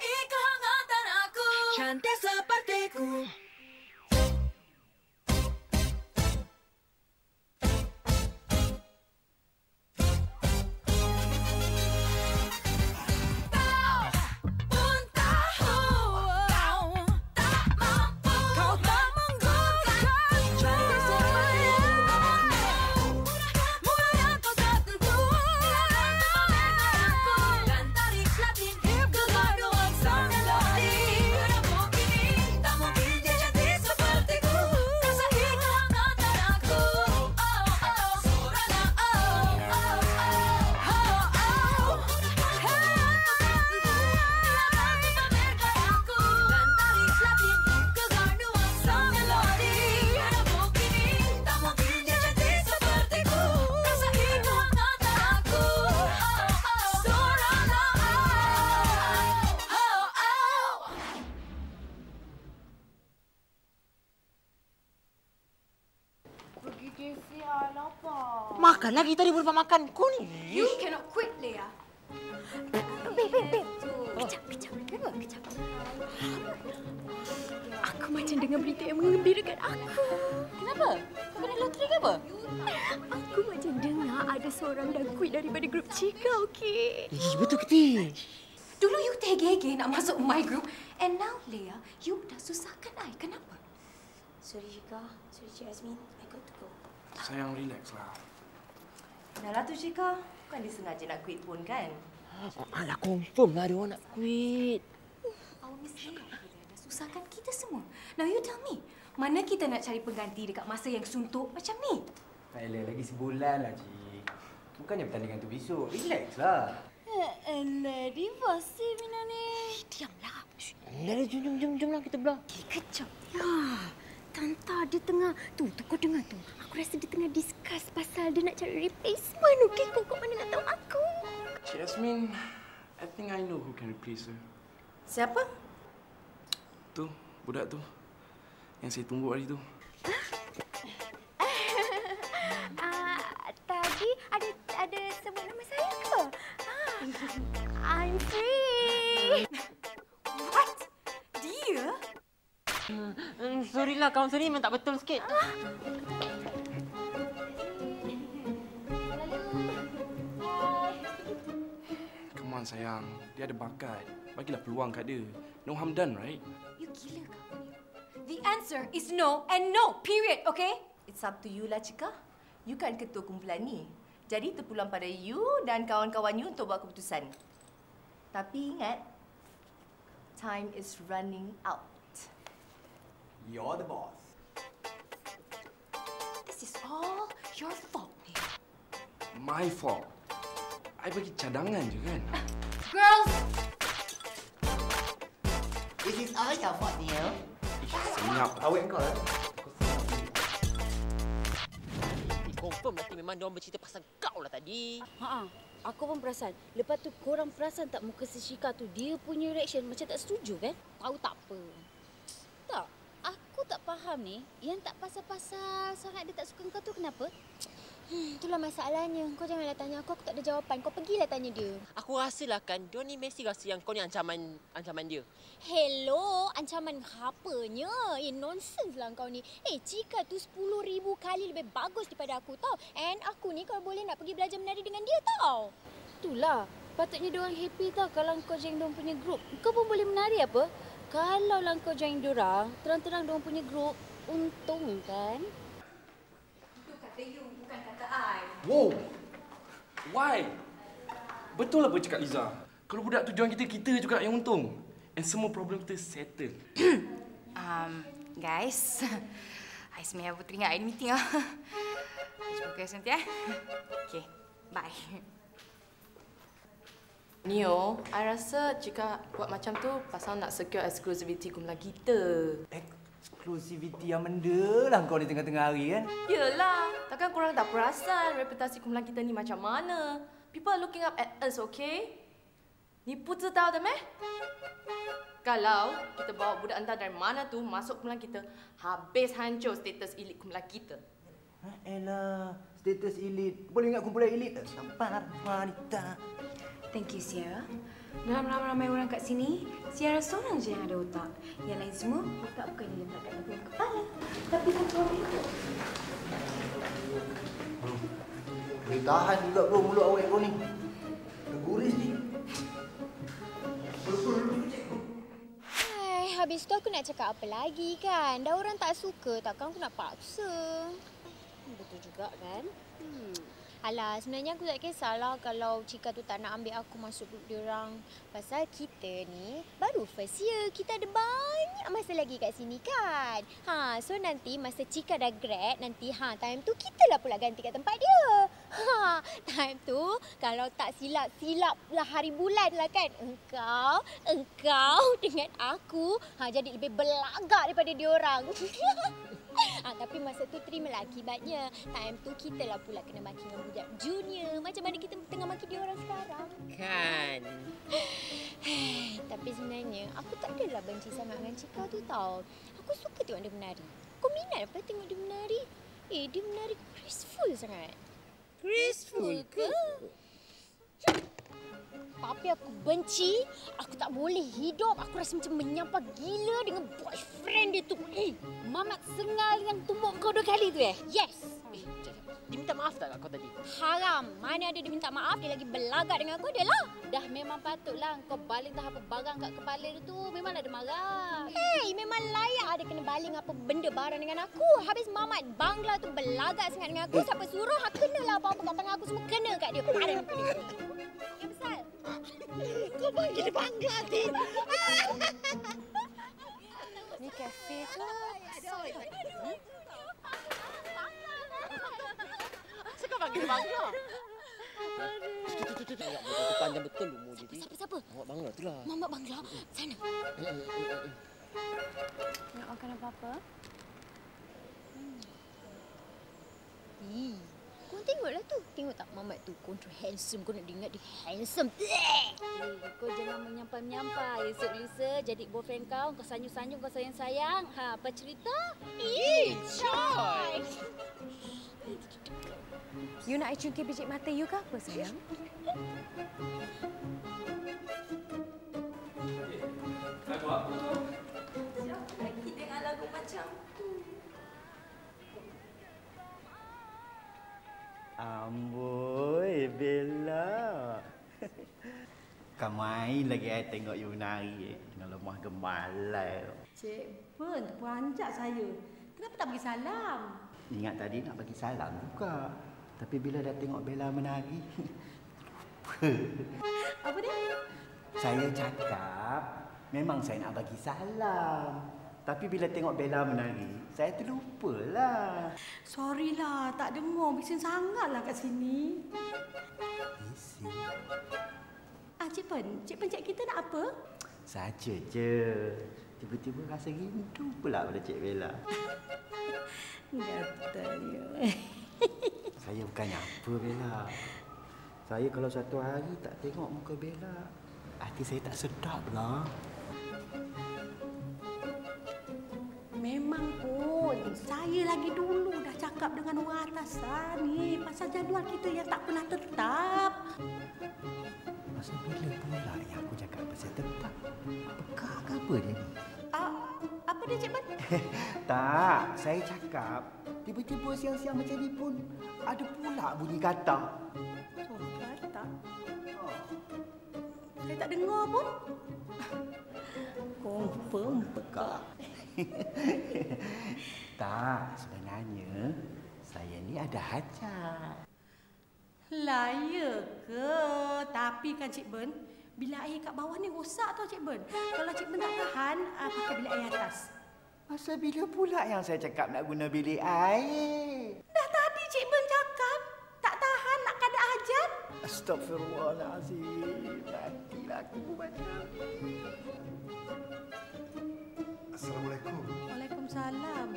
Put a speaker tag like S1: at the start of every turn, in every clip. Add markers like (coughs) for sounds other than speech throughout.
S1: Aku
S2: Cantik sepertiku
S1: Kau
S3: Makan lagi tadi belum makan. Kau ni.
S1: You cannot quit, Leah.
S4: Babe, babe, babe. Kejap, kejap. Kenapa? Kejap. Aku macam dengar berita yang mengembirakan aku.
S3: Kenapa? Kau kena loteri ke apa?
S4: Aku macam dengar ada seorang dah quit daripada grup Cika, okey?
S3: Eh, betul ke ti?
S1: Dulu you tege nak masuk my group. And now, Leah, you dah susahkan I. Kenapa?
S5: Sorry Jika. Sorry Cik Azmin. I got to go.
S6: Sayang, relax lah.
S5: Dah lah tu Jika. Bukan dia sengaja nak quit pun kan?
S3: Alah, confirm lah dia orang nak quit.
S1: Our dah susahkan kita semua. Now you tell me, mana kita nak cari pengganti dekat masa yang suntuk macam ni?
S7: Alah, lagi sebulan lah, Cik. Bukannya pertandingan tu besok. Relax lah.
S4: Alah, divorce Mina ni.
S3: Diamlah. Dah, dah, jom, jom, jom, jom lah kita belah.
S4: Eh, kejap. Ya. Tanta dia tengah... Tu, tu kau dengar tu. Aku rasa dia tengah discuss pasal dia nak cari replacement. Okey, kau kau mana nak tahu aku?
S6: Cik Yasmin, I think I know who can replace her.
S5: Siapa?
S6: Tu, budak tu. Yang saya tunggu hari tu. (laughs)
S4: Ah, tadi ada ada sebut nama saya ke? Ah, I'm free.
S1: What? Dia?
S3: Hmm, sorry lah, kawan saya ni memang tak betul sikit.
S6: Come sayang. Dia ada bakat. Bagilah peluang kat dia. No harm done, right?
S1: You gila ke apa ni? The answer is no and no. Period, okay?
S5: It's up to you lah Cika. You kan ketua kumpulan ni. Jadi terpulang pada you dan kawan-kawan you untuk buat keputusan. Tapi ingat, time is running out.
S7: You're the boss.
S1: This is all your fault, Leah.
S6: My fault. I bagi cadangan je kan?
S1: Girls,
S2: This is all your fault, Neil.
S6: Ih, senyap.
S7: Awet kau lah.
S3: Confirm nanti memang dia orang bercerita pasal kau lah tadi.
S4: Ha Aku pun perasan. Lepas tu korang perasan tak muka si Shika tu dia punya reaction macam tak setuju kan? Tahu tak apa. Tak. Aku tak faham ni. Yang tak pasal-pasal sangat dia tak suka kau tu kenapa? Hmm, itulah masalahnya. Kau janganlah tanya aku, aku tak ada jawapan. Kau pergilah tanya dia.
S3: Aku rasa lah kan, dia ni mesti rasa yang kau ni ancaman ancaman dia.
S4: Hello, ancaman apanya? Eh, nonsense lah kau ni. Eh, Cika tu 10,000 kali lebih bagus daripada aku tau. And aku ni kalau boleh nak pergi belajar menari dengan dia tau. Itulah. Patutnya diorang happy tau kalau kau join diorang punya group. Kau pun boleh menari apa? Kalau lah kau join diorang, terang-terang diorang punya group, untung kan?
S1: itu kata you, bukan kata I.
S6: Wow! Why? Betul lah apa cakap Liza. Kalau budak tu join kita, kita juga yang untung. And semua problem kita settle. (coughs)
S1: Um, guys, (laughs) I sebenarnya aku teringat ada meeting (laughs) lah. Jumpa guys nanti eh. (laughs) Okay, bye.
S5: Neo, I rasa jika buat macam tu pasal nak secure exclusivity kumpulan kita.
S7: Eksklusiviti yang benda lah kau ni tengah-tengah hari kan?
S5: Yelah, takkan korang tak perasan reputasi kumpulan kita ni macam mana? People are looking up at us, okay? Ni putu tahu dah meh? Kalau kita bawa budak entah dari mana tu masuk kumpulan kita, habis hancur status elit kumpulan kita.
S7: Ha, elah, status elit. Boleh ingat kumpulan elit tak? Sampar lah, wanita.
S1: Thank you, Sia.
S8: Dalam ramai-ramai orang kat sini, Siara seorang je yang ada otak. Yang lain semua, otak bukannya letak kat dalam kepala. Tapi kat bawah itu.
S7: Boleh tahan juga bro mulut awak kau ni. Terguris ni.
S4: Hai, habis tu aku nak cakap apa lagi kan? Dah orang tak suka, takkan aku nak paksa.
S9: Betul juga kan? Hmm.
S4: Alah, sebenarnya aku tak kisahlah kalau Cika tu tak nak ambil aku masuk grup diorang. Pasal kita ni baru first year. Kita ada banyak masa lagi kat sini kan. Ha, so nanti masa Cika dah grad, nanti ha, time tu kita lah pula ganti kat tempat dia. Ha, time tu kalau tak silap-silap lah hari bulan lah kan. Engkau, engkau (laughs) dengan aku ha, jadi lebih belagak daripada diorang. (laughs) Ha, (laughs) tapi masa tu terimalah akibatnya. Time tu kita lah pula kena maki dengan budak junior. Macam mana kita tengah maki dia orang sekarang.
S3: Kan. (sighs)
S4: tapi sebenarnya aku tak adalah benci sangat dengan Cika tu tau. Aku suka tengok dia menari. Aku minat apa tengok dia menari. Eh, dia menari graceful sangat.
S3: Graceful ke?
S4: Tapi aku benci, aku tak boleh hidup. Aku rasa macam menyampah gila dengan boyfriend dia tu. Eh,
S9: Mamat sengal yang tumbuk kau dua kali tu eh?
S4: yes.
S3: Eh, dia minta maaf tak kat kau tadi?
S4: Haram. Mana ada dia minta maaf, dia lagi belagak dengan aku. Dia lah.
S9: Dah memang patutlah kau baling dah apa barang kat kepala dia tu. Memang ada marah.
S4: Hey, memang layak ada kena baling apa benda barang dengan aku. Habis mamat bangla tu belagak sangat dengan aku. Siapa suruh, ha, kenalah apa-apa kat tangan aku semua kena kat dia. Kemarin aku dia. Ya, besar.
S3: Kau panggil dia bangga, Tin.
S8: Ni kafe ke?
S3: Kau panggil tu panjang betul umur dia.
S4: Siapa, siapa?
S3: Awak bangga tu lah.
S4: Mamat bangla. Sana.
S8: Nak makan apa-apa?
S4: Ih, kau tengoklah tu. Tengok tak mamat tu control handsome. Kau nak dia ingat dia handsome. Bleh!
S9: Eh, kau jangan menyampai-menyampai. Esok Lisa jadi boyfriend kau, kau sanjung-sanjung, kau sayang-sayang. Ha, apa cerita?
S4: Coy.
S8: You nak I cungkir biji mata you ke apa sayang?
S10: Lagu apa tu?
S8: Lagi dengan lagu macam
S11: Amboi, Bella. Kau main lagi I tengok you nari eh. Dengan lemah gemalai.
S12: Cik Ben, peranjat saya. Kenapa tak bagi salam?
S11: Ingat tadi nak bagi salam juga. Tapi bila dah tengok Bella menari, lupa. (laughs)
S12: Apa dia?
S11: Saya cakap, memang saya nak bagi salam. Tapi bila tengok Bella menari, saya terlupalah.
S12: Sorry lah, tak dengar. Bising sangat lah kat sini.
S11: Isi.
S12: Ah, Cik Ben, Cik Ben, Cik kita nak apa?
S11: Saja je. Tiba-tiba rasa rindu pula pada Cik Bella.
S12: Katanya.
S11: Saya bukannya apa Bella. Saya kalau satu hari tak tengok muka Bella, hati saya tak sedap lah.
S12: Memang pun, saya lagi dulu dah cakap dengan orang atasan ni pasal jadual kita yang tak pernah tetap.
S11: Masa bila pula yang aku cakap pasal tetap? Pekak ke apa dia ni?
S12: Ah, apa dia Cik Ben? (laughs)
S11: Tak, saya cakap tiba-tiba siang-siang macam ni pun ada pula bunyi kata.
S12: Oh, kata. Saya tak dengar pun. (laughs) Confirm pekak. (laughs)
S11: tak, sebenarnya saya ni ada hajat.
S12: Lah ya ke? Tapi kan Cik Ben, bilik air kat bawah ni rosak tau Cik Ben. Kalau Cik Ben tak tahan, ah, pakai bilik air atas.
S11: Masa bila pula yang saya cakap nak guna bilik air?
S12: Dah tadi Cik Ben cakap, tak tahan nak kada hajat.
S11: Astagfirullahalazim. Matilah aku macam ni.
S13: Assalamualaikum.
S12: Waalaikumsalam.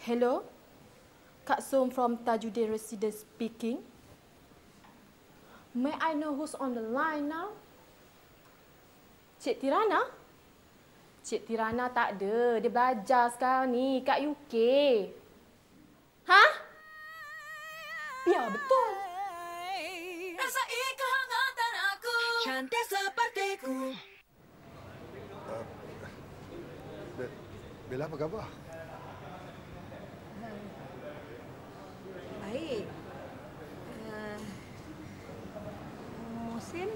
S5: Hello, Kak Som from Tajuddin Residence speaking. May I know who's on the line now? Cik Tirana?
S8: Cik Tirana tak ada. Dia belajar sekarang ni kat UK.
S13: Bella apa khabar?
S12: Baik. Uh, Musin,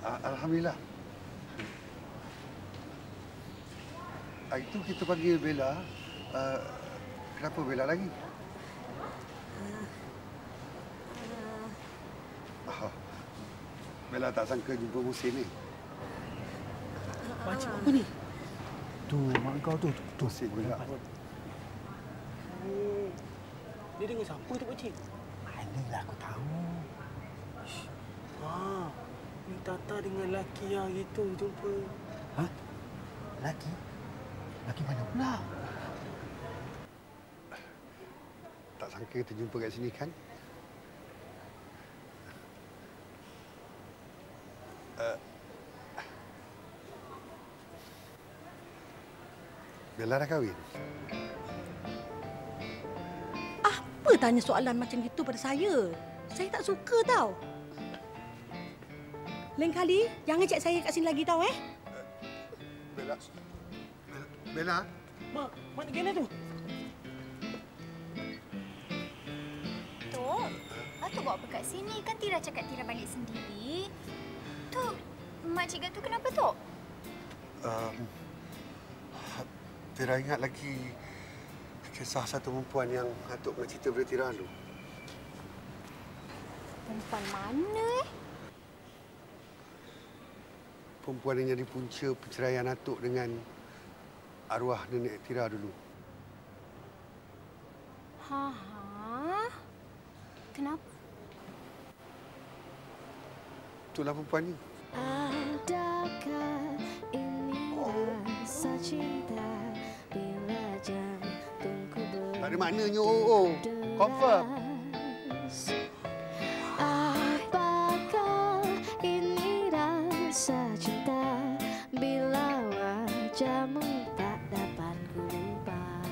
S13: Ah, Alhamdulillah. Ah, itu kita panggil Bella. Ah, kenapa Bella lagi? Ah, Bella tak sangka jumpa Musin ni.
S11: Pakcik apa ni? Tu, mak kau tu. Tu,
S13: Musin pula.
S11: Dia dengan siapa tu pakcik? Manalah aku tahu.
S6: Ha, ni Tata dengan lelaki yang itu jumpa.
S11: Ha? Laki? Laki mana pula?
S13: Tak sangka kita jumpa kat sini kan? Bella dah kahwin?
S12: apa tanya soalan macam itu pada saya? Saya tak suka tau. Lain kali, jangan cek saya kat sini lagi tau eh.
S13: Bella? Bella?
S6: Mak, mak nak kena tu.
S4: Tok, Atuk buat apa kat sini? Kan Tira cakap Tira balik sendiri. Tok, Makcik Gatu kenapa, Tok?
S13: Um, Tira ingat lagi kisah satu perempuan yang Atuk pernah cerita pada Tira dulu.
S4: Perempuan mana eh?
S13: Perempuan yang jadi punca perceraian Atuk dengan arwah nenek Tira dulu.
S4: Ha ha. Kenapa?
S13: Itulah perempuan ni.
S14: Adakah ini rasa cinta
S13: ada maknanya oh oh. Confirm.
S14: Apakah ini rasa cinta Bila wajahmu tak dapat ku lupa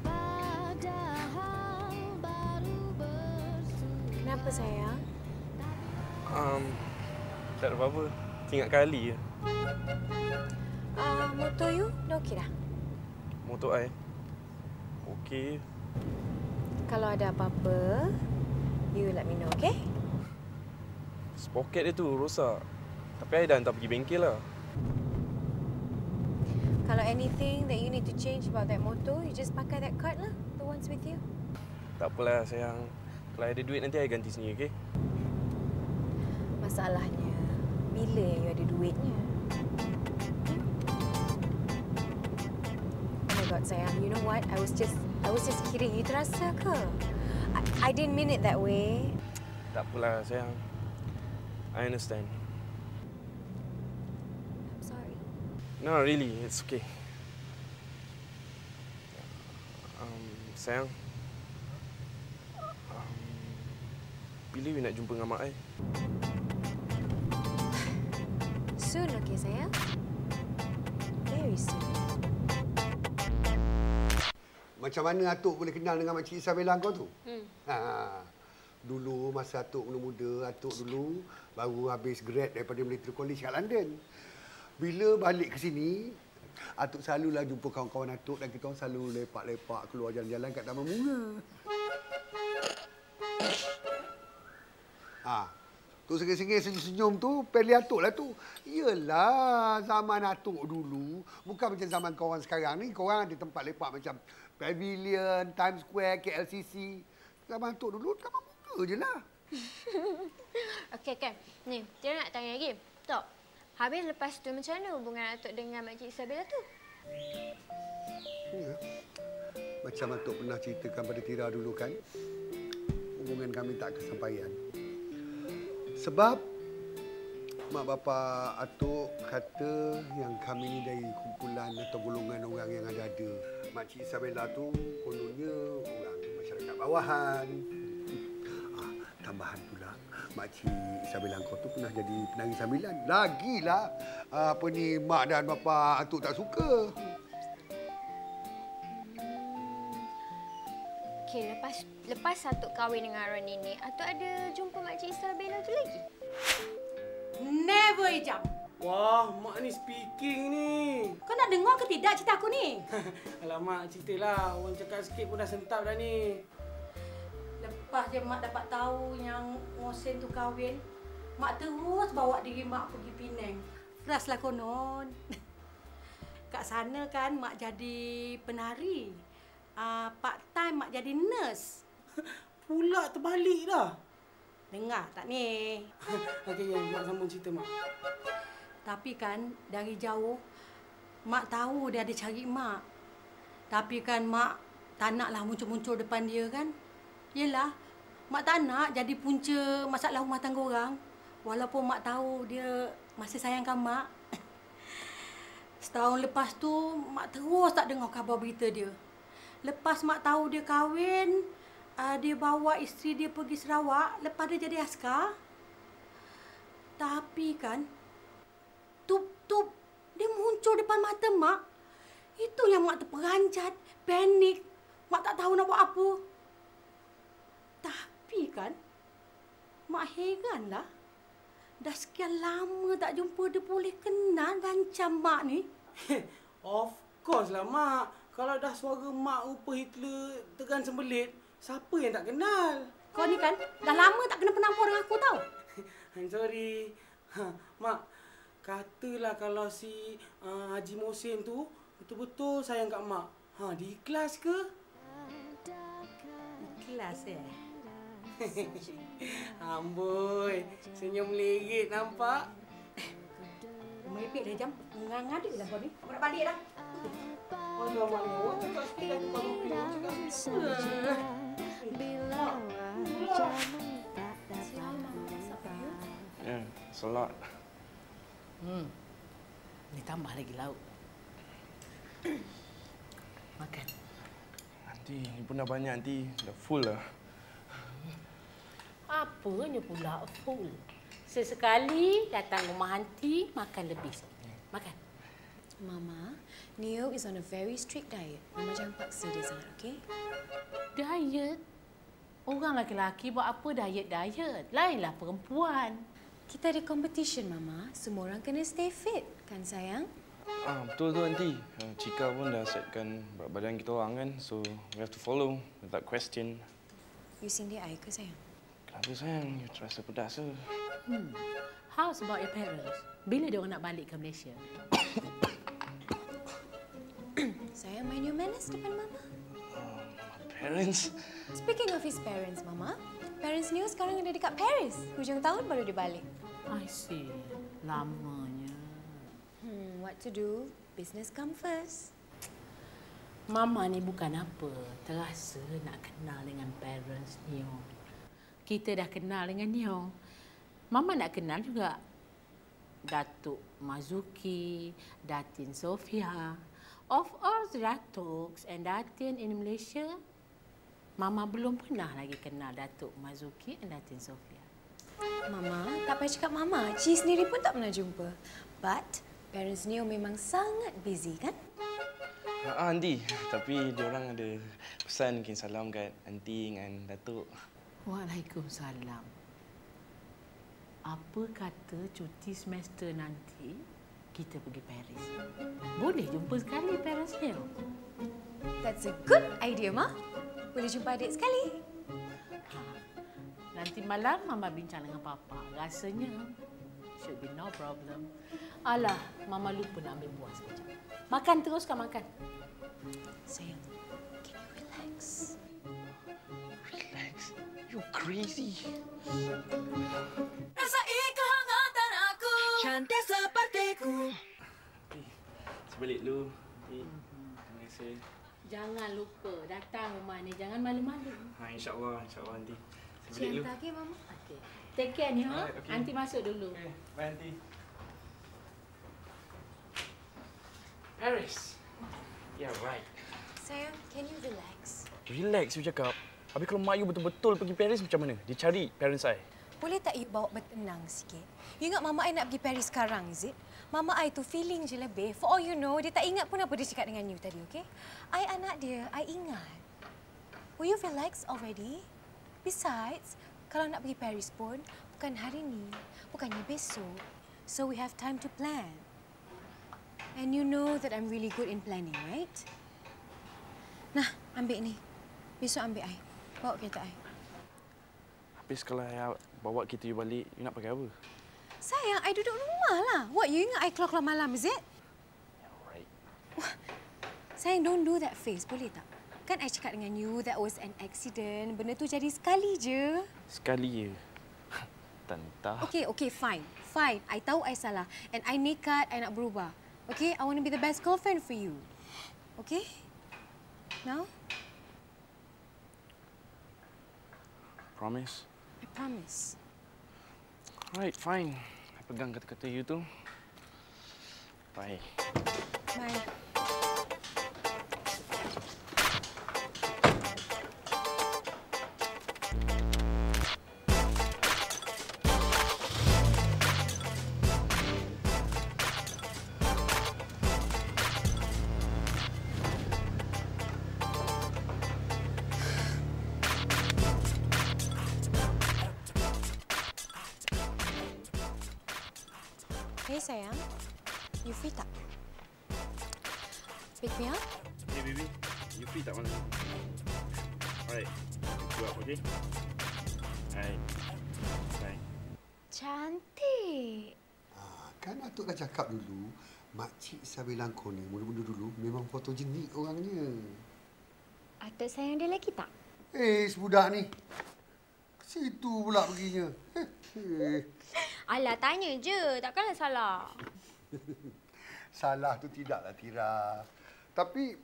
S14: Padahal baru bersua
S8: Kenapa sayang?
S6: Um, tak ada apa-apa. Ingat kali je.
S8: Uh, motor you dah okey dah?
S6: Motor I. Okey.
S8: Kalau ada apa-apa, you let me know, okay?
S6: Spoket dia tu rosak. Tapi I dah hantar pergi bengkel lah.
S8: Kalau anything that you need to change about that motor, you just pakai that card lah. The ones with you.
S6: Tak apalah sayang. Kalau ada duit nanti I ganti sendiri, okey?
S8: Masalahnya, bila you ada duitnya? God, sayang. You know what? I was just I was just kidding. You terasa ke? I, I didn't mean it that way.
S6: Tak apalah sayang. I understand.
S8: I'm sorry.
S6: No, really, it's okay. Um, sayang. Um, bila you nak jumpa dengan mak I? (sighs)
S8: Soon, okay, sayang? Very soon.
S13: Macam mana Atuk boleh kenal dengan Makcik Isabella kau tu?
S8: Hmm.
S13: Ha. Dulu masa Atuk muda-muda, Atuk dulu baru habis grad daripada Military College kat London. Bila balik ke sini, Atuk selalulah jumpa kawan-kawan Atuk dan kita orang selalu lepak-lepak keluar jalan-jalan kat Taman Bunga. Ha. Tu sengih-sengih senyum-senyum tu, peli Atuk lah tu. Yelah, zaman Atuk dulu, bukan macam zaman korang sekarang ni. Korang ada tempat lepak macam Pavilion, Times Square, KLCC. Zaman Atuk dulu, Taman Bunga je lah. (laughs)
S4: Okey, kan. Ni, Tira nak tanya lagi. Tok, habis lepas tu macam mana hubungan Atuk dengan Makcik Isabella tu?
S13: Ya. Macam Atuk pernah ceritakan pada Tira dulu kan, hubungan kami tak kesampaian. Sebab mak bapa Atuk kata yang kami ni dari kumpulan atau golongan orang yang ada-ada. Makcik Isabella tu kononnya orang masyarakat bawahan. Ah, tambahan pula, Makcik Isabella kau tu pernah jadi penari sambilan. Lagilah apa ni mak dan bapa atuk tak suka.
S4: Okay, lepas lepas satu kahwin dengan Aaron ini, Atuk ada jumpa Makcik Isabella tu lagi?
S12: Never Ijam.
S15: Wah, mak ni speaking ni.
S12: Kau nak dengar ke tidak cerita aku ni? (laughs)
S15: Alamak, ceritalah. Orang cakap sikit pun dah sentap dah ni.
S12: Lepas je mak dapat tahu yang Mohsen tu kahwin, mak terus bawa diri mak pergi Penang. Frust lah konon. (laughs) Kat sana kan mak jadi penari. Uh, part time mak jadi nurse. (laughs)
S15: Pula terbalik dah.
S12: Dengar tak ni? (laughs)
S15: Okey, ya, mak sambung cerita mak.
S12: Tapi kan dari jauh mak tahu dia ada cari mak. Tapi kan mak tak naklah muncul-muncul depan dia kan. Yelah, mak tak nak jadi punca masalah rumah tangga orang. Walaupun mak tahu dia masih sayangkan mak. (laughs) Setahun lepas tu, mak terus tak dengar khabar berita dia. Lepas mak tahu dia kahwin, uh, dia bawa isteri dia pergi Sarawak lepas dia jadi askar. Tapi kan, tup-tup dia muncul depan mata mak. Itu yang mak terperanjat, panik. Mak tak tahu nak buat apa. Tapi kan, mak heranlah. Dah sekian lama tak jumpa dia boleh kenal rancam mak ni. (laughs)
S15: of course lah, mak. Kalau dah suara mak rupa Hitler tegan sembelit, siapa yang tak kenal?
S12: Kau ni kan dah lama tak kena penampur dengan aku tau. (laughs)
S15: I'm sorry. Ha, mak, katalah kalau si uh, Haji Mohsin tu betul-betul sayang kat mak. Ha, dia ikhlas ke?
S12: Ikhlas eh? (laughs)
S15: Amboi, senyum lerit nampak?
S12: Merepek dah jam. Ngang ada dah kau ni. Aku nak balik dah.
S15: Oh,
S6: Ya, solat.
S16: Hmm. Ni tambah lagi lauk. (coughs) Makan.
S6: Nanti, ni pun dah banyak nanti. Dah full lah.
S16: Apanya pula full? Sesekali datang rumah hanti, makan lebih. Makan.
S8: Mama, Neo is on a very strict diet. Mama jangan paksa dia sangat, okey?
S16: Diet? Orang lelaki buat apa diet-diet? Lainlah perempuan.
S8: Kita ada competition, Mama. Semua orang kena stay fit, kan sayang?
S6: Ah, betul tu nanti. Uh, Cika pun dah setkan berat badan kita orang kan. So, we have to follow without question.
S8: You sindir I ke sayang?
S6: Kenapa sayang? You terasa pedas ke?
S16: Hmm. How's about your parents? Bila dia orang nak balik ke Malaysia? (coughs)
S8: sayang, mind your manners depan Mama.
S6: Parents?
S8: Speaking of his parents, Mama, parents Neo sekarang ada dekat Paris. Hujung tahun baru dia balik.
S16: I see. Lamanya.
S8: Hmm, what to do? Business come first.
S16: Mama ni bukan apa. Terasa nak kenal dengan parents Neo. Kita dah kenal dengan Neo. Mama nak kenal juga Datuk Mazuki, Datin Sofia. Of all the Datuks and Datin in Malaysia, Mama belum pernah lagi kenal Datuk Mazuki dan Datin Sofia.
S8: Mama, tak payah cakap Mama. Ci sendiri pun tak pernah jumpa. But, parents Neo memang sangat busy, kan?
S6: Ah, Aunty. Tapi dia orang ada pesan mungkin salam kat Aunty dengan Datuk.
S16: Waalaikumsalam. Apa kata cuti semester nanti kita pergi Paris? Boleh jumpa sekali parents Neo.
S8: That's a good idea, Ma. Boleh jumpa adik sekali.
S16: Nanti malam Mama bincang dengan Papa. Rasanya should be no problem. Alah, Mama lupa nak ambil buah sekejap. Makan teruskan makan.
S8: Sayang, can you relax?
S6: Relax. You crazy.
S1: Rasai kehangatan aku Cantik sepertiku
S6: Sebalik dulu. Aunty. Terima kasih.
S16: Jangan lupa datang rumah ni. Jangan malu-malu.
S6: Ha, InsyaAllah. InsyaAllah, Aunty. Sebalik
S8: Cik
S6: dulu.
S8: hantar ke, Mama?
S16: Okey. Take care ni, ha?
S6: Okay.
S16: Nanti masuk dulu.
S6: Okay. Bye, Aunty. Paris. Yeah, right.
S8: Sayang, can you relax?
S6: Relax, you cakap. Habis kalau mak you betul-betul pergi Paris macam mana? Dia cari parents I.
S8: boleh tak you bawa bertenang sikit? You ingat Mama I nak pergi Paris sekarang, is it? Mama I tu feeling je lebih. For all you know, dia tak ingat pun apa dia cakap dengan you tadi, okay? I anak dia, I ingat. Will you relax already? Besides, kalau nak pergi Paris pun, bukan hari ni, bukannya besok. So we have time to plan. And you know that I'm really good in planning, right? Nah, ambil ni. Besok ambil I. Bawa kereta I.
S6: Habis kalau I bawa kita you balik, you nak pakai apa?
S8: Sayang, I duduk rumah lah. What, you ingat I keluar-keluar malam, is it?
S6: Alright.
S8: Sayang, don't do that face, boleh tak? Kan I cakap dengan you, that was an accident. Benda tu jadi sekali je.
S6: Sekali je. (laughs) Tantah.
S8: Okay, okay, fine. Fine. I tahu I salah. And I nekat, I nak berubah. Okay, I want to be the best girlfriend for you. Okay? Now?
S6: Promise?
S8: Promise.
S6: Alright, fine. Pegang kata-kata you tu. Bye.
S8: Bye. You free tak? Pick me up?
S6: Hey baby, you free tak malam? Alright, go up, okay? Alright, bye.
S8: Cantik.
S13: Kan Atuk dah cakap dulu, makcik Sabilang kau ni mula-mula dulu memang fotogenik orangnya.
S4: Atuk sayang dia lagi tak?
S13: Eh, sebudak ni. Ke situ pula perginya. Eh,
S4: Alah, tanya je. Takkanlah salah. (laughs)
S13: Salah tu tidaklah Tira. Tapi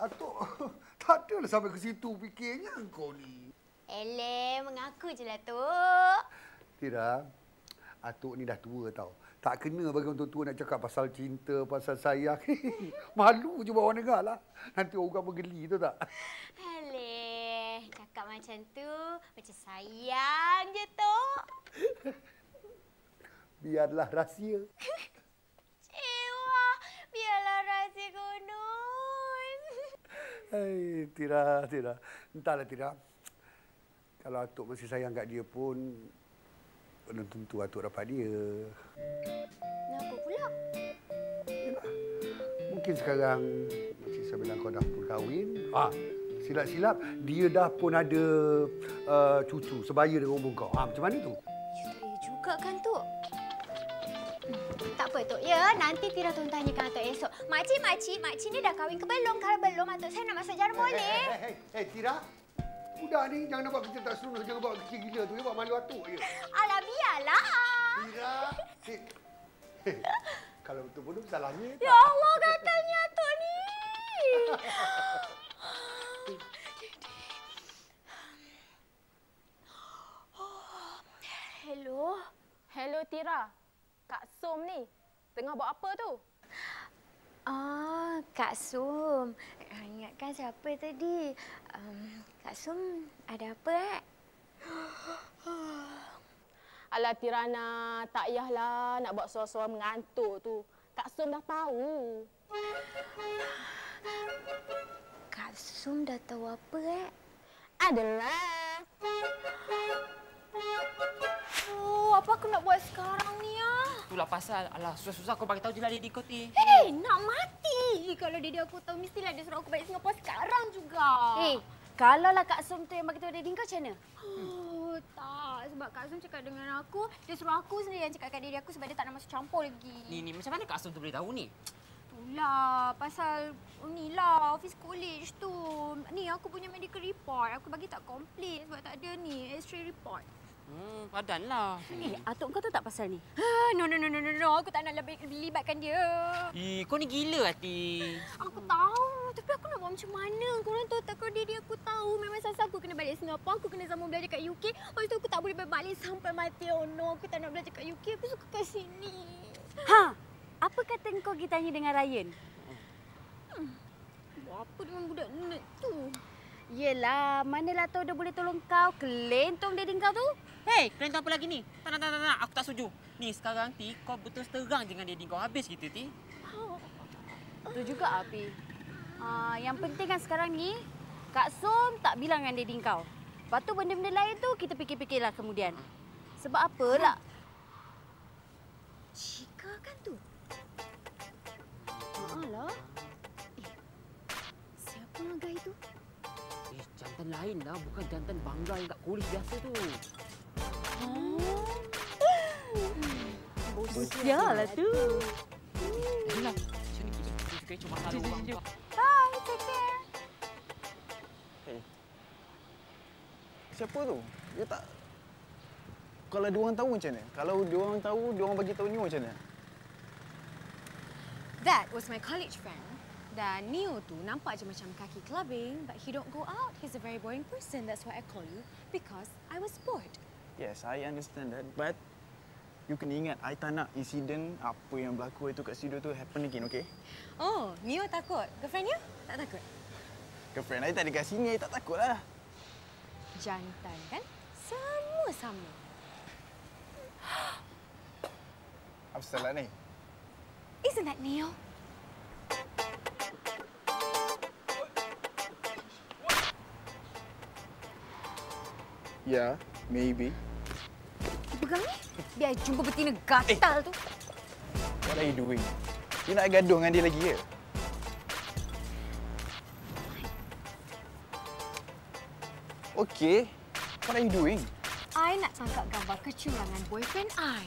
S13: Atuk (laughs) tak adalah sampai ke situ fikirnya kau ni.
S4: Eleh, mengaku je lah, tu.
S13: Tira, Atuk ni dah tua tau. Tak kena bagi orang tua nak cakap pasal cinta, pasal sayang. (laughs) Malu je bawa dengar lah. Nanti orang bergeli tu tak? (laughs)
S4: Eleh, cakap macam tu. Macam sayang je, tu.
S13: Biarlah rahsia.
S4: Cewa, biarlah rahsia gunung.
S13: Hai, Tira, Tira. Entahlah Tira. Kalau Atuk masih sayang kat dia pun, belum tentu Atuk dapat dia.
S4: Kenapa pula?
S13: Mungkin sekarang Makcik saya bilang kau dah pun kahwin. Ah, silap-silap dia dah pun ada uh, cucu sebaya dengan umur kau. Ah, macam mana tu?
S4: Ya juga kan, tu. Tak apa, Tok. Ya, nanti Tira tolong tanyakan Atok esok. Makcik, makcik, makcik ni dah kahwin ke belum? Kalau belum, Atok saya nak masuk jarum boleh.
S13: Eh, eh, eh, Tira. Budak ni jangan nak buat kerja tak seronok. Jangan buat kecil gila tu. Ya, buat malu Atuk je.
S4: Alah, biarlah.
S13: Tira. Eh, eh, kalau betul bodoh salahnya.
S4: Ya Allah, katanya Atok ni. Hello.
S17: Hello Tira. Kak Som ni. Tengah buat apa tu?
S4: Ah, Kak Sum. Ah, Ingatkan siapa tadi? Um, Kak Sum, ada apa eh? (gasps)
S17: Alah Tirana, tak payahlah nak buat suara-suara mengantuk tu. Kak Som dah tahu.
S4: Kak Sum dah tahu apa eh?
S17: Adalah.
S4: Oh, apa aku nak buat sekarang ni ah?
S3: Itulah pasal. Alah, susah-susah kau bagi tahu je lah dia ikut ni.
S4: Hei, nak mati. Kalau dia aku tahu mestilah dia suruh aku balik Singapura sekarang juga.
S9: Hei, kalau lah Kak Som tu yang bagi tahu Daddy kau macam mana?
S4: Oh, tak. Sebab Kak Sum cakap dengan aku, dia suruh aku sendiri yang cakap kat diri aku sebab dia tak nak masuk campur lagi.
S3: Ni, ni macam mana Kak Som tu boleh tahu ni?
S4: Itulah, pasal ni lah, office college tu. Ni aku punya medical report. Aku bagi tak complete sebab tak ada ni, x-ray report.
S3: Hmm, padan lah.
S9: Eh, atuk kau tahu tak pasal ni?
S4: Ah, no, no, no, no, no, no. Aku tak nak lebih libatkan dia.
S3: Eh, kau ni gila hati.
S4: Aku tahu, tapi aku nak buat macam mana? Korang tahu tak kalau diri aku tahu memang sasa aku kena balik Singapura, aku kena sambung belajar kat UK. Lepas tu aku tak boleh balik sampai mati. Oh no, aku tak nak belajar kat UK. Aku suka kat sini.
S9: Ha! Apa kata kau pergi tanya dengan Ryan?
S4: Hmm. Buat apa dengan budak nerd tu?
S9: Yelah, manalah tahu dia boleh tolong kau. Kelentong dia kau tu.
S3: Hei, tahu apa lagi ni? Tak nak, tak nak, tak nak. Aku tak setuju. Ni, sekarang ti, kau betul terang dengan dia kau. Habis kita ti.
S9: Tu juga Api. Ah, yang penting kan sekarang ni, Kak Som tak bilang dengan daddy kau. Lepas tu benda-benda lain tu kita fikir-fikirlah kemudian. Sebab apalah? Cika kan tu? Haa lah.
S3: Jantan lain lah. Bukan jantan bangga yang kat kulis biasa tu.
S9: Oh. Bosial lah tu.
S3: Yelah, macam ni kita kita cuma salah orang.
S9: Bye, take care.
S18: Hey. Siapa tu? Dia tak kalau dia orang tahu macam mana? Kalau dia orang tahu, dia orang bagi tahu ni macam mana?
S19: That was my college friend. Dan Neo tu nampak je macam kaki clubbing, but he don't go out. He's a very boring person. That's why I call you because I was bored.
S18: Yes, I understand that. But you kena ingat, I tak nak insiden apa yang berlaku itu kat studio tu happen again, okay?
S19: Oh, Neo takut. Girlfriend you tak takut?
S18: Girlfriend I tak ada kat sini, I tak takut lah.
S19: Jantan kan? Semua sama.
S18: Apa salah ni?
S19: Isn't that Neo?
S18: Yeah, maybe.
S19: Pegang ni. Biar jumpa betina gatal tu.
S18: What are you doing? You nak gaduh dengan dia lagi ke? Okay. What are you doing?
S19: I nak tangkap gambar kecurangan boyfriend I.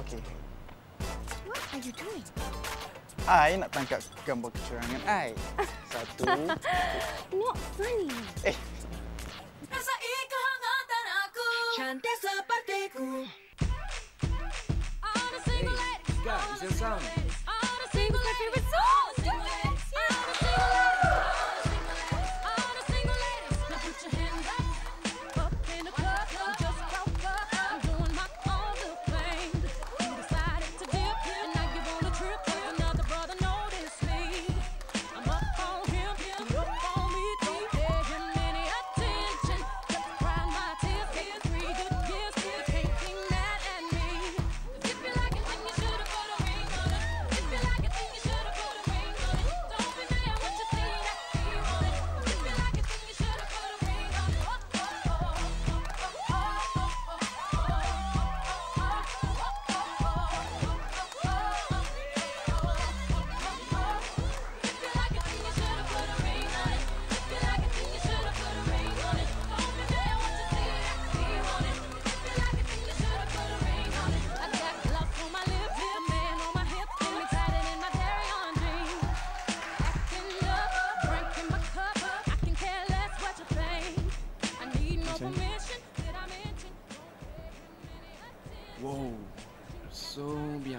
S18: Okay.
S19: What are you doing?
S18: I nak tangkap gambar kecurangan I. (laughs) Satu.
S19: Not funny.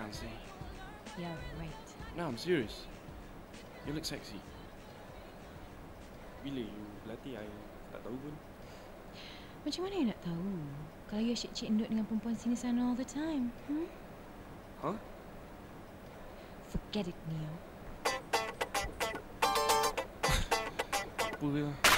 S6: Beyonce.
S19: Yeah, right.
S6: No, I'm serious. You look sexy. Bila you berlatih, I tak tahu pun.
S19: Macam mana you nak tahu? Kalau you asyik cik dengan perempuan sini sana all the time. Hmm?
S6: Huh?
S19: Forget it, Neo.
S6: Apa lah.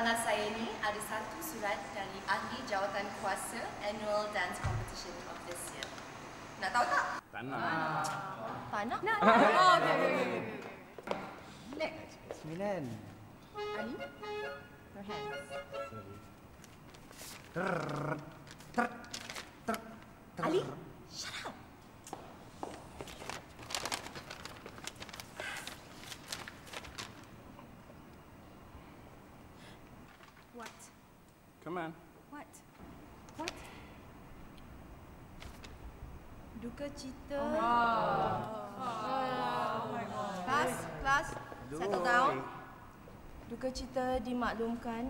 S20: Tangan saya ini ada satu surat dari ahli jawatan kuasa Annual Dance Competition of this year. Nak tahu tak?
S21: Tak nak.
S20: Tak nak?
S8: Nak.
S20: Oh, okey, okey, okey. Next.
S7: Sembilan.
S20: Ali, your hands. Ali, dimaklumkan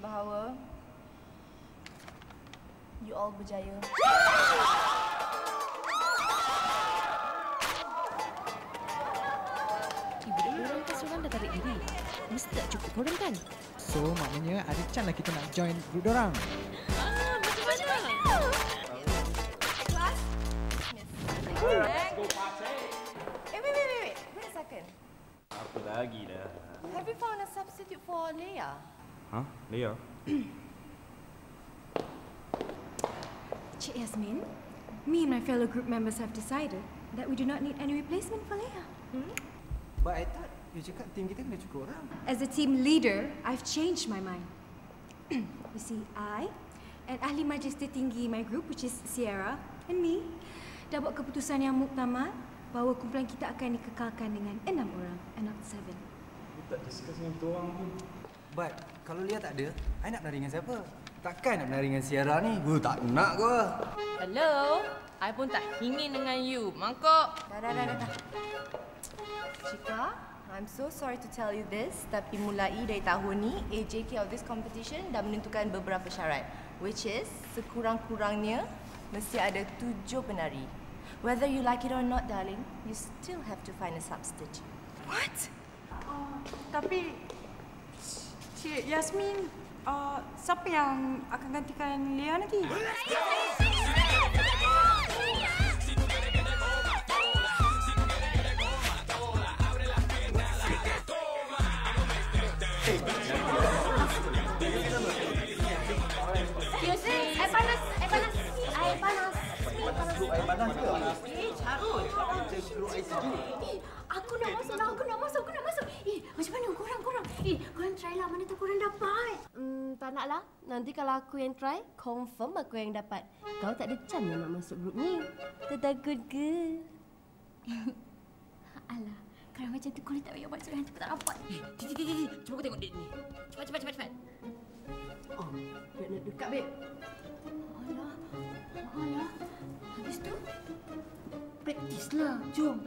S20: bahawa you all berjaya.
S3: Ibu dan orang pasukan dah tarik diri. Mesti tak cukup korang kan?
S7: So, maknanya ada chance lah kita nak join grup orang.
S3: Ah, macam mana?
S5: Kelas? Yes.
S6: Apa lagi dah?
S5: Have you found a substitute for Leia?
S6: Hah? Lea?
S8: Cik Yasmin, me and my fellow group members have decided that we do not need any replacement for Leah. Hmm?
S7: But I thought you cakap tim kita kena cukup orang.
S8: As a team leader, I've changed my mind. (clears throat) you see, I and ahli majlis tertinggi my group, which is Sierra, and me, dah buat keputusan yang muktamad bahawa kumpulan kita akan dikekalkan dengan enam orang and not seven.
S6: Tak discuss dengan kita orang pun.
S7: But kalau Lia tak ada, I nak menari dengan siapa? Takkan nak menari dengan Sierra ni? Gue tak nak ke.
S5: Hello? I pun tak ingin dengan you. Mangkok.
S20: Dah, dah, dah, dah. dah. Chika, I'm so sorry to tell you this, tapi mulai dari tahun ni, AJK of this competition dah menentukan beberapa syarat. Which is, sekurang-kurangnya, mesti ada tujuh penari. Whether you like it or not, darling, you still have to find a substitute.
S22: What? Uh, tapi Cik Yasmin, uh, siapa yang akan gantikan Lia nanti?
S4: Excuse Air panas
S11: ke?
S4: Eh, carut. Eh, aku nak masuk lah, aku nak masuk, aku nak masuk. Eh, macam mana korang, korang? Eh, korang try lah, mana tahu korang dapat.
S20: Hmm, tak nak lah. Nanti kalau aku yang try, confirm aku yang dapat. Kau tak ada chance nak masuk grup ni. Tertakut ke? (laughs)
S4: Alah, kalau macam tu korang tak payah masuk nanti aku tak dapat. Eh,
S3: Titi, titi, titi. Cuba aku tengok date ni. Cepat, cepat, cepat, cepat.
S20: Oh, nak dekat, babe.
S4: Alah, alah. Habis tu, praktis lah. Jom.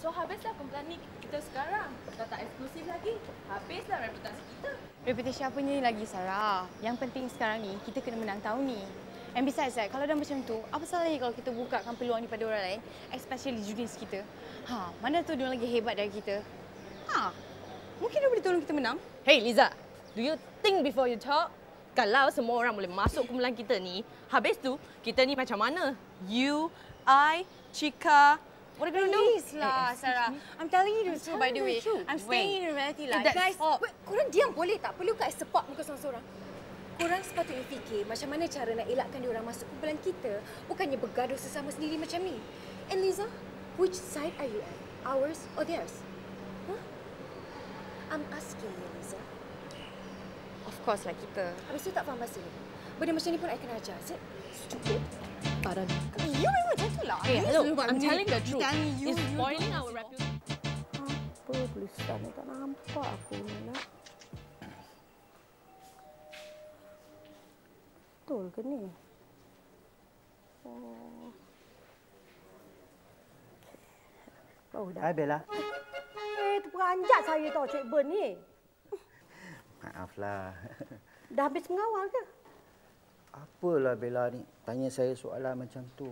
S5: So habislah kumpulan ni kita sekarang. Dah tak eksklusif lagi. Habislah reputasi kita.
S23: Reputasi apanya ni lagi, Sarah. Yang penting sekarang ni, kita kena menang tahun ni. And besides that, kalau dah macam tu, apa salahnya kalau kita bukakan peluang ni pada orang lain, especially juniors kita. Ha, mana tu dia lagi hebat dari kita. Ha, mungkin dia boleh tolong kita menang.
S5: Hey Liza, do you think before you talk? Kalau semua orang boleh masuk kumpulan kita ni, habis tu kita ni macam mana? You, I, Chika, what are we gonna do?
S23: Please lah, Sarah. I'm telling you the truth, by the way. I'm staying in reality lah.
S8: Eh,
S23: Guys,
S8: all. Wait, korang diam boleh tak? Perlu kat support muka seorang-seorang? Korang sepatutnya fikir macam mana cara nak elakkan dia orang masuk kumpulan kita, bukannya bergaduh sesama sendiri macam ni. And Liza, which side are you at? Ours or theirs? Huh? I'm asking you,
S23: course lah kita.
S8: Habis tu tak faham bahasa ni. Benda macam ni pun I kena ajar, is it? Stupid.
S5: Parah.
S23: You memang macam tu lah.
S5: Hey,
S23: You
S5: hello. I'm telling the truth. It's spoiling our reputation.
S12: Apa tulisan ni tak nampak aku ni nak. Betul ke ni? Oh. Oh dah.
S11: Hai Bella.
S12: Eh, terperanjat saya tau Cik Ben ni.
S11: Maaflah. (laughs)
S12: Dah habis mengawal ke?
S11: Apalah Bella ni tanya saya soalan macam tu.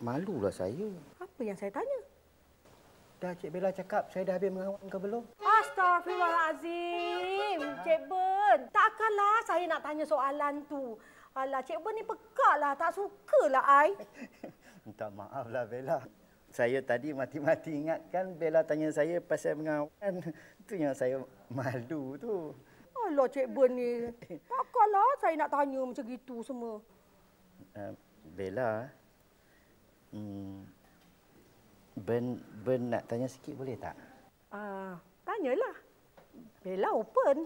S11: Malulah saya.
S12: Apa yang saya tanya?
S11: Dah Cik Bella cakap saya dah habis mengawal ke belum?
S12: Astaghfirullahalazim. Cik Ben, takkanlah saya nak tanya soalan tu. Alah, Cik Ben ni pekak lah. Tak sukalah I. (laughs)
S11: Minta maaf lah Bella. Saya tadi mati-mati ingatkan Bella tanya saya pasal mengawan. (laughs) Itu yang saya malu tu.
S12: Alah, Cik Ben ni. Takkanlah saya nak tanya macam gitu semua.
S11: Uh, Bella, hmm, Ben, Ben nak tanya sikit boleh tak?
S12: Ah, tanyalah. Bella open.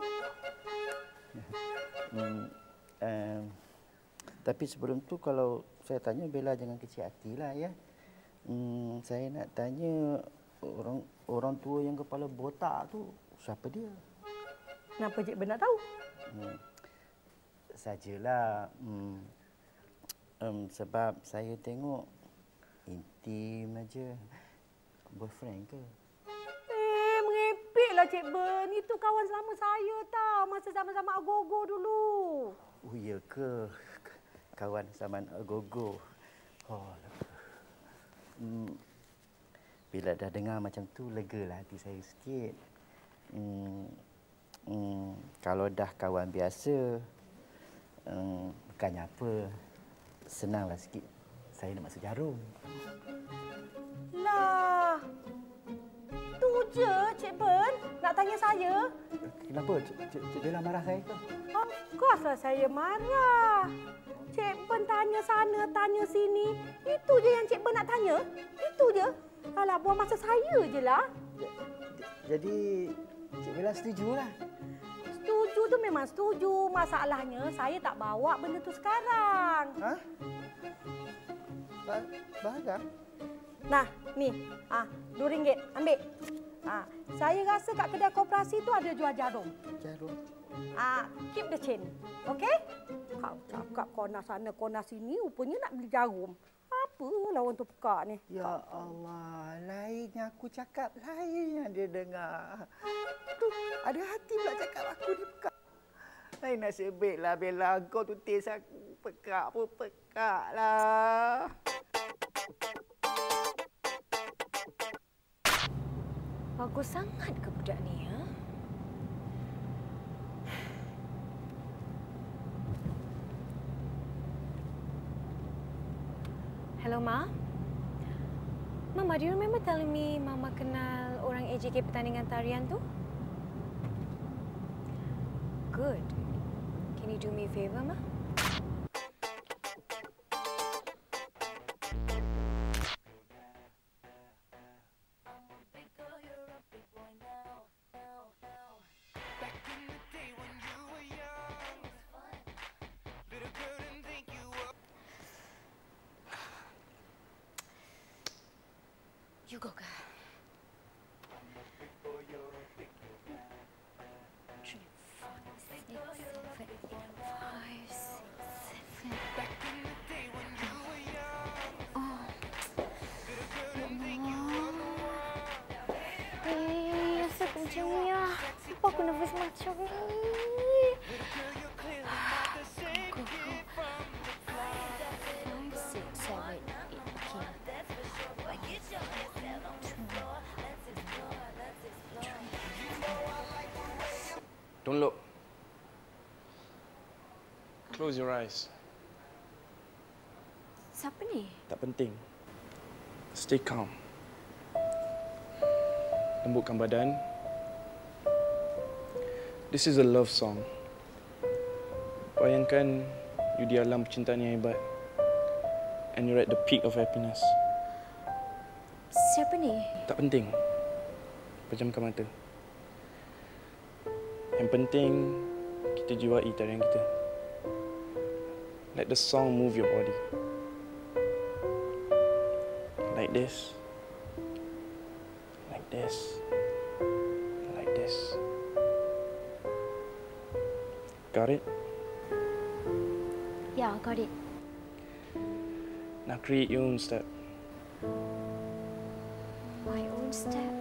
S11: Hmm, um, tapi sebelum tu kalau saya tanya Bella jangan kecil hatilah ya. Hmm, saya nak tanya orang orang tua yang kepala botak tu siapa dia?
S12: Kenapa Cik Ben nak tahu?
S11: Hmm, sajalah. Hmm, um, sebab saya tengok intim aja. Boyfriend ke?
S12: Eh, mengepeklah Cik Ben. Itu kawan selama saya tau. Masa sama-sama agogo dulu.
S11: Oh ya ke? Kawan zaman Agogo. Oh, hmm, bila dah dengar macam tu legalah hati saya sikit. Hmm, hmm, kalau dah kawan biasa hmm, bukannya apa. Senanglah sikit. Saya nak masuk jarum.
S12: Lah. Tu je Cik Ben nak tanya saya.
S11: Kenapa Cik, Cik, Cik Bella marah saya ke?
S12: Of course lah saya marah. Cik Ben tanya sana, tanya sini. Itu je yang Cik Ben nak tanya. Itu je. Alah, buang masa saya je lah.
S11: Jadi Cik Bella setujulah.
S12: Setuju tu memang setuju. Masalahnya saya tak bawa benda tu sekarang.
S11: Ha? Ba- barang?
S12: Nah, ni. Ah, RM2. Ambil. Ah, saya rasa kat kedai koperasi tu ada jual jarum.
S11: Jarum?
S12: Ah, keep the chain. Okey? Kau cakap kona sana, kona sini, rupanya nak beli jarum. Apa lawan tu pekak ni?
S11: Ya Allah, lainnya aku cakap, lain yang dia dengar. Tu, ada hati pula cakap aku ni pekak. Lain nasib baiklah Bella, kau tu tes aku. Pekak pun pekak lah.
S4: Bagus sangat ke budak ni, ya? Hello, Ma. Mama, do you remember telling me Mama kenal orang AJK pertandingan tarian tu? Good. Can you do me a favor, Ma?
S6: Don't look. Close your eyes.
S4: Siapa ni?
S6: Tak penting. Stay calm. Lembutkan badan. This is a love song. Bayangkan you di alam percintaan yang hebat. And you're at the peak of happiness.
S4: Siapa ni?
S6: Tak penting. Pejamkan mata. Yang penting kita jiwai tarian kita. Let the song move your body. Like this. Like this. Like this. Got it?
S4: Yeah, got it.
S6: Now create your own step.
S4: My own step.